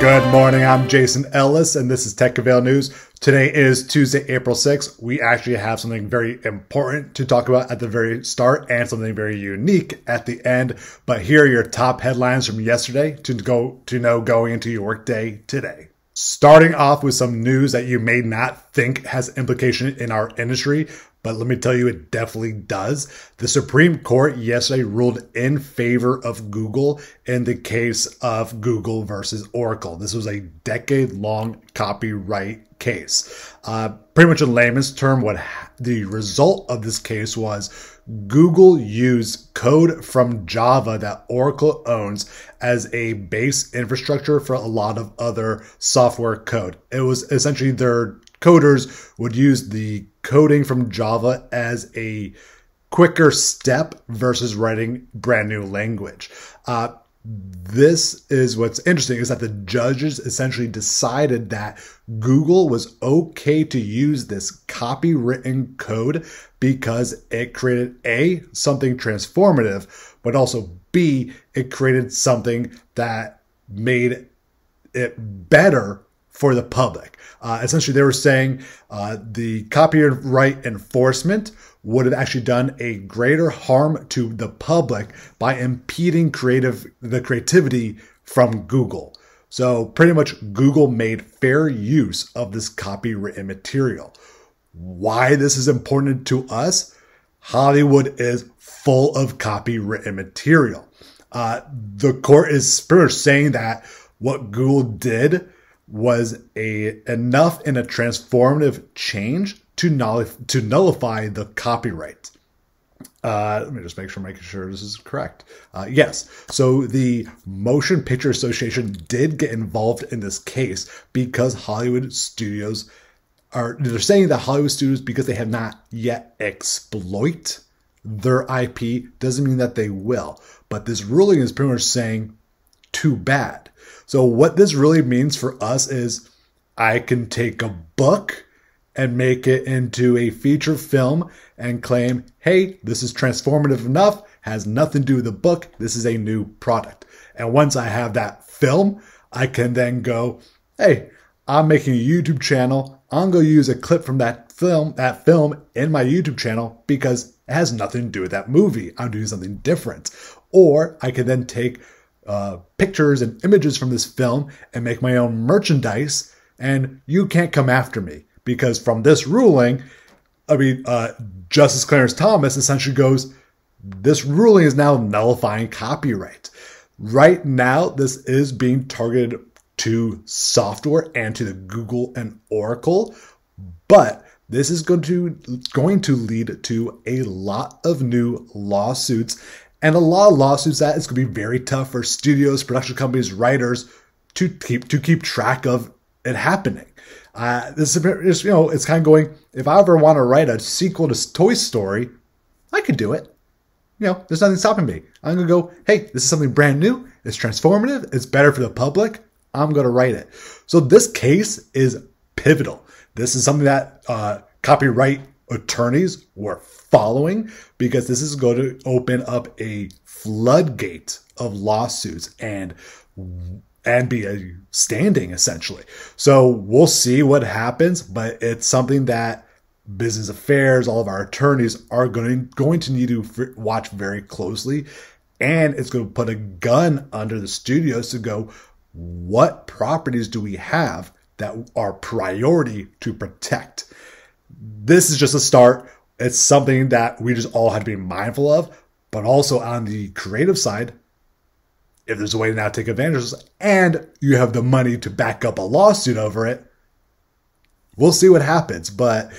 Good morning. I'm Jason Ellis, and this is Tech Avail News. Today is Tuesday, April 6th. We actually have something very important to talk about at the very start and something very unique at the end. But here are your top headlines from yesterday to go to know going into your workday today. Starting off with some news that you may not think has implication in our industry, but let me tell you, it definitely does. The Supreme Court yesterday ruled in favor of Google in the case of Google versus Oracle. This was a decade long copyright case. Uh, pretty much in layman's term, what the result of this case was Google used code from Java that Oracle owns as a base infrastructure for a lot of other software code. It was essentially their coders would use the coding from Java as a quicker step versus writing brand new language. Uh, this is what's interesting is that the judges essentially decided that Google was okay to use this copywritten code because it created A, something transformative, but also B, it created something that made it better for the public. Uh, essentially, they were saying uh, the copyright enforcement would have actually done a greater harm to the public by impeding creative the creativity from Google. So pretty much Google made fair use of this copywritten material. Why this is important to us? Hollywood is full of copywritten material. Uh, the court is saying that what Google did was a enough in a transformative change to nullify, to nullify the copyright. Uh, let me just make sure, making sure this is correct. Uh, yes. So the Motion Picture Association did get involved in this case because Hollywood studios are they're saying that Hollywood studios because they have not yet exploit their IP doesn't mean that they will. But this ruling is pretty much saying too bad. So what this really means for us is I can take a book and make it into a feature film and claim, hey, this is transformative enough, has nothing to do with the book, this is a new product. And once I have that film, I can then go, hey, I'm making a YouTube channel. I'm going to use a clip from that film, that film in my YouTube channel because it has nothing to do with that movie. I'm doing something different. Or I can then take uh, pictures and images from this film and make my own merchandise, and you can't come after me because from this ruling, I mean, uh, Justice Clarence Thomas essentially goes, this ruling is now nullifying copyright. Right now, this is being targeted to software and to the Google and Oracle, but this is going to going to lead to a lot of new lawsuits and a lot of lawsuits that it's going to be very tough for studios, production companies, writers to keep to keep track of it happening. Uh, this is you know it's kind of going. If I ever want to write a sequel to Toy Story, I could do it. You know, there's nothing stopping me. I'm gonna go. Hey, this is something brand new. It's transformative. It's better for the public. I'm gonna write it. So this case is pivotal. This is something that uh, copyright attorneys were following because this is going to open up a floodgate of lawsuits and and be a standing essentially. So we'll see what happens, but it's something that business affairs, all of our attorneys are going going to need to watch very closely, and it's going to put a gun under the studios to go. What properties do we have that are priority to protect? This is just a start. It's something that we just all have to be mindful of, but also on the creative side, if there's a way to now take advantage of this and you have the money to back up a lawsuit over it, we'll see what happens. But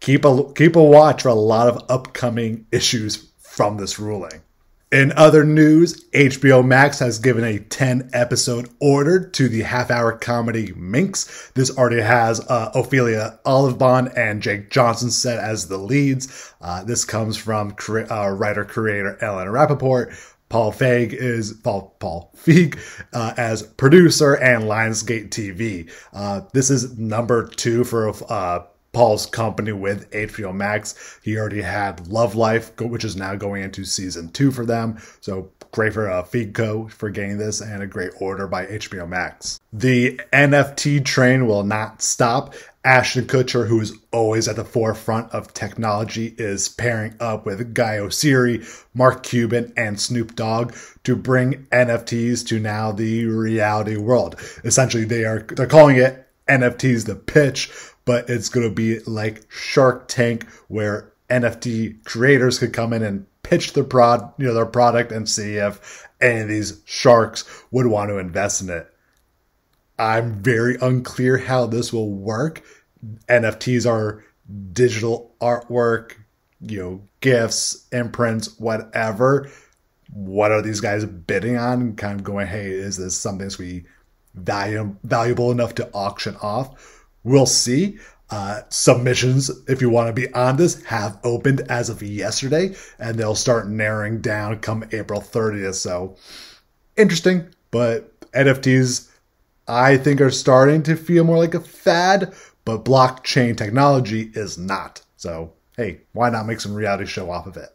keep a keep a watch for a lot of upcoming issues from this ruling. In other news, HBO Max has given a 10 episode order to the half hour comedy Minx. This already has uh, Ophelia Lovibond and Jake Johnson set as the leads. Uh, this comes from uh, writer creator Ellen Rapoport. Paul Feig is Paul Paul Feig uh, as producer and Lionsgate TV. Uh, this is number two for uh, Paul's company with HBO Max. He already had Love Life, which is now going into season two for them. So great for uh, Feigco for getting this and a great order by HBO Max. The NFT train will not stop. Ashton Kutcher, who is always at the forefront of technology, is pairing up with Guy Oseary, Mark Cuban, and Snoop Dogg to bring NFTs to now the reality world. Essentially, they are they're calling it NFTs the pitch, but it's going to be like Shark Tank, where NFT creators could come in and pitch their prod, you know, their product and see if any of these sharks would want to invest in it. I'm very unclear how this will work. NFTs are digital artwork, you know, gifts, imprints, whatever. What are these guys bidding on? Kind of going, hey, is this something that's we value, valuable enough to auction off? We'll see. Uh, submissions, if you want to be on this, have opened as of yesterday, and they'll start narrowing down come April 30th. So interesting, but NFTs, I think, are starting to feel more like a fad, but blockchain technology is not. So, hey, why not make some reality show off of it?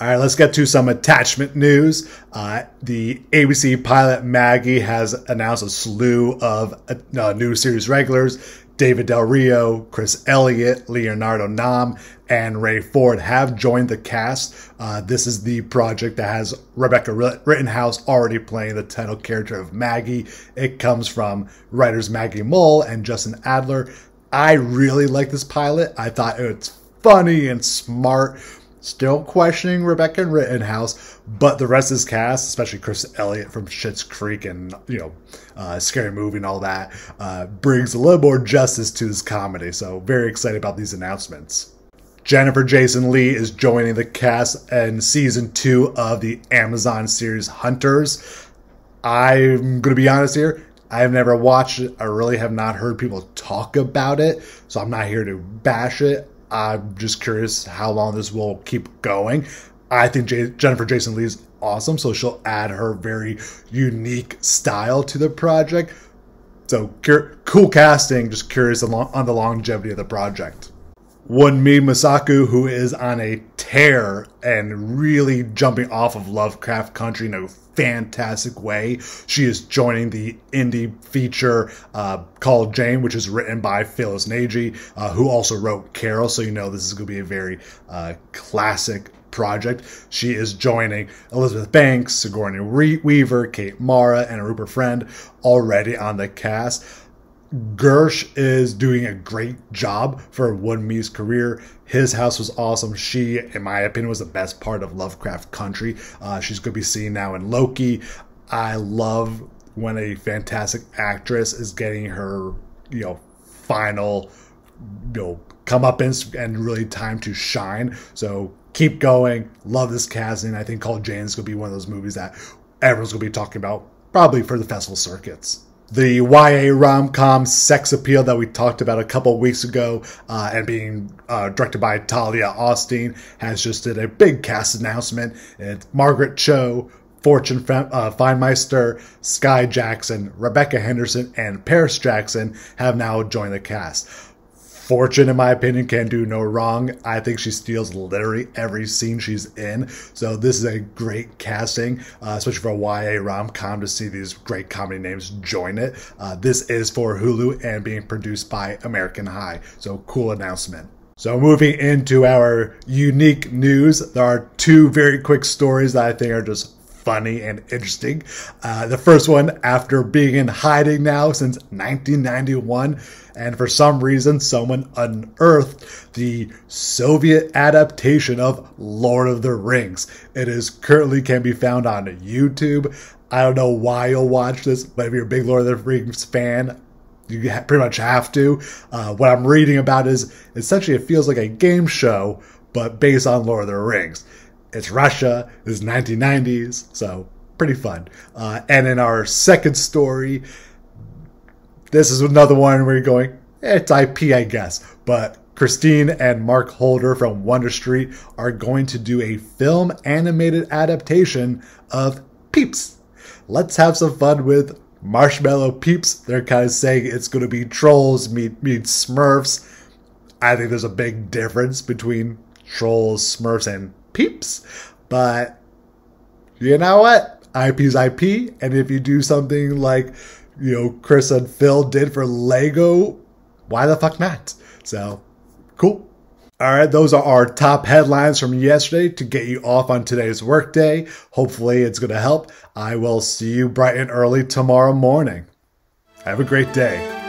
All right, let's get to some attachment news. Uh, the ABC pilot Maggie has announced a slew of uh, new series regulars. David Del Rio, Chris Elliott, Leonardo Nam, and Ray Ford have joined the cast. Uh, this is the project that has Rebecca Rittenhouse already playing the title character of Maggie. It comes from writers Maggie Mull and Justin Adler. I really like this pilot. I thought it's funny and smart. Still questioning Rebecca and Rittenhouse, but the rest of his cast, especially Chris Elliott from Schitt's Creek and you know, uh, Scary Movie and all that, uh, brings a little more justice to this comedy. So very excited about these announcements. Jennifer Jason Leigh is joining the cast in season two of the Amazon series Hunters. I'm to be honest here. I have never watched it. I really have not heard people talk about it. So I'm not here to bash it. I'm just curious how long this will keep going. I think J- Jennifer Jason Leigh is awesome, so she'll add her very unique style to the project. So cool casting. Just curious on the longevity of the project. Wunmi Mosaku, who is on a tear and really jumping off of Lovecraft Country in a fantastic way. She is joining the indie feature uh, called Jane, which is written by Phyllis Nagy, uh, who also wrote Carol. So you know this is going to be a very uh, classic project. She is joining Elizabeth Banks, Sigourney Weaver, Kate Mara, and Rupert Friend already on the cast. Gersh is doing a great job for Wunmi's career. His house was awesome. She, in my opinion, was the best part of Lovecraft Country. Uh, she's going to be seen now in Loki. I love when a fantastic actress is getting her, you know, final, you know, come up and, and really time to shine. So keep going. Love this casting. I think Called Jane is going to be one of those movies that everyone's going to be talking about probably for the festival circuits the YA rom com sex appeal that we talked about a couple weeks ago uh, and being uh, directed by Talia Osteen has just did a big cast announcement. It's Margaret Cho, Fortune uh, Feimster, Skai Jackson, Rebecca Henderson, and Paris Jackson have now joined the cast. Fortune, in my opinion, can do no wrong. I think she steals literally every scene she's in. So this is a great casting, uh, especially for a YA rom com to see these great comedy names join it. Uh, this is for Hulu and being produced by American High. So cool announcement. So moving into our unique news, there are two very quick stories that I think are just funny and interesting. Uh, the first one, after being in hiding now since 1991, and for some reason, someone unearthed the Soviet adaptation of Lord of the Rings. It is currently can be found on YouTube. I don't know why you'll watch this, but if you're a big Lord of the Rings fan, you pretty much have to. Uh, what I'm reading about is essentially it feels like a game show, but based on Lord of the Rings. It's Russia. It's 1990s, so pretty fun. Uh, and in our second story, this is another one where you're going, it's IP, I guess. But Christine and Mark Holder from Wonder Street are going to do a film animated adaptation of Peeps. Let's have some fun with Marshmallow Peeps. They're kind of saying it's going to be trolls meet meet Smurfs. I think there's a big difference between trolls, Smurfs, and peeps. But you know what? IP's IP. And if you do something like, you know, Chris and Phil did for Lego, why the fuck not? So, cool. All right, those are our top headlines from yesterday to get you off on today's workday. Hopefully, it's going to help. I will see you bright and early tomorrow morning. Have a great day.